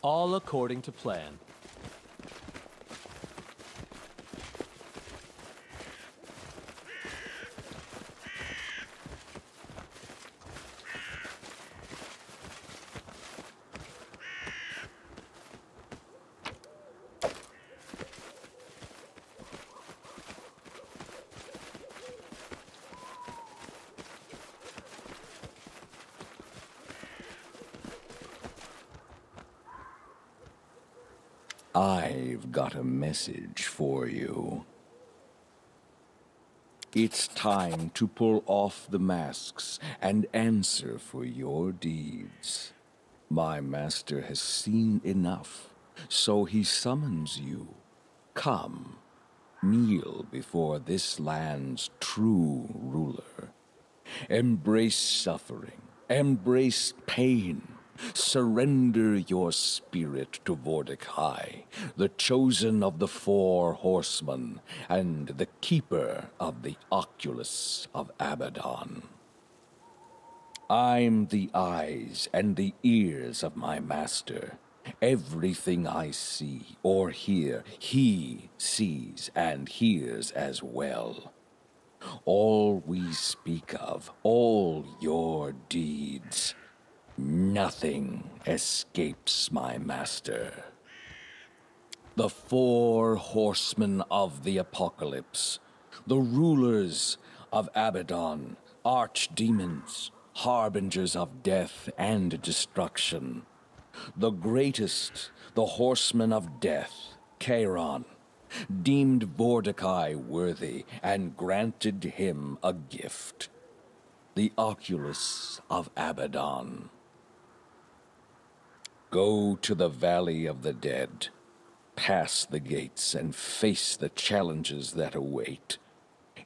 All according to plan. I've got a message for you. It's time to pull off the masks and answer for your deeds. My master has seen enough, so he summons you. Come, kneel before this land's true ruler. Embrace suffering, embrace pain, Surrender your spirit to Vordakai, the chosen of the four horsemen, and the keeper of the Oculus of Abaddon. I'm the eyes and the ears of my master. Everything I see or hear, he sees and hears as well. All we speak of, all your deeds, Nothing escapes my master. The four horsemen of the apocalypse, the rulers of Abaddon, archdemons, harbingers of death and destruction. The greatest, the horseman of death, Charon, deemed Vordakai worthy and granted him a gift. The Oculus of Abaddon. Go to the Valley of the Dead. Pass the gates and face the challenges that await.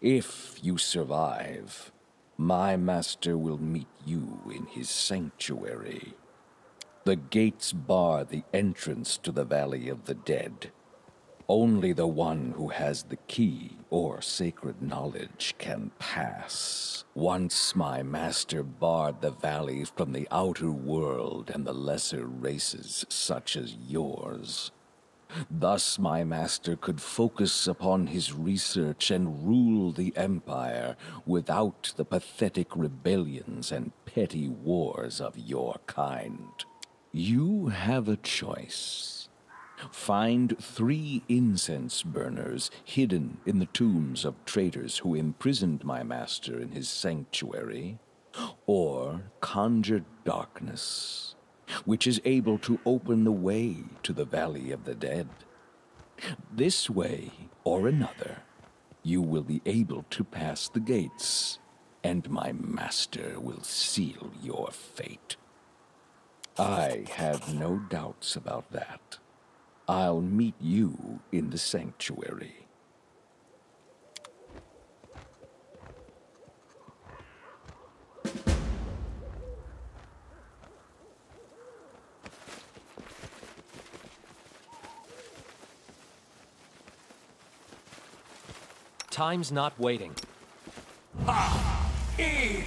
If you survive, my master will meet you in his sanctuary. The gates bar the entrance to the Valley of the Dead. Only the one who has the key or sacred knowledge can pass. Once my master barred the valley from the outer world and the lesser races such as yours. Thus my master could focus upon his research and rule the empire without the pathetic rebellions and petty wars of your kind. You have a choice. Find three incense burners hidden in the tombs of traitors who imprisoned my master in his sanctuary, or conjure darkness, which is able to open the way to the Valley of the Dead. This way or another, you will be able to pass the gates, and my master will seal your fate. I have no doubts about that. I'll meet you in the sanctuary. Time's not waiting. Ha! E!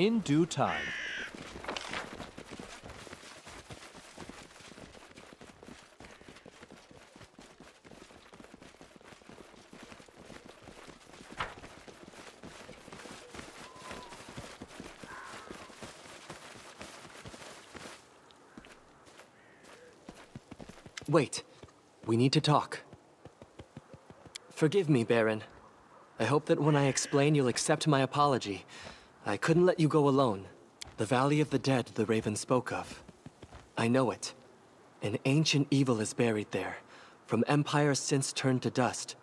In due time. Wait. We need to talk. Forgive me, Baron. I hope that when I explain, you'll accept my apology. I couldn't let you go alone. The Valley of the Dead the Raven spoke of. I know it. An ancient evil is buried there, from empires since turned to dust.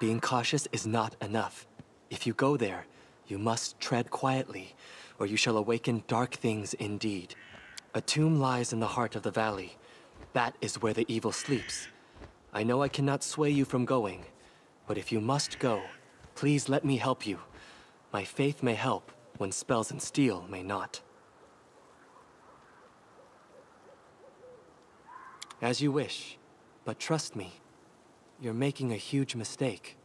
Being cautious is not enough. If you go there, you must tread quietly, or you shall awaken dark things indeed. A tomb lies in the heart of the valley. That is where the evil sleeps. I know I cannot sway you from going, but if you must go, please let me help you. My faith may help, when spells and steel may not. As you wish, but trust me, you're making a huge mistake.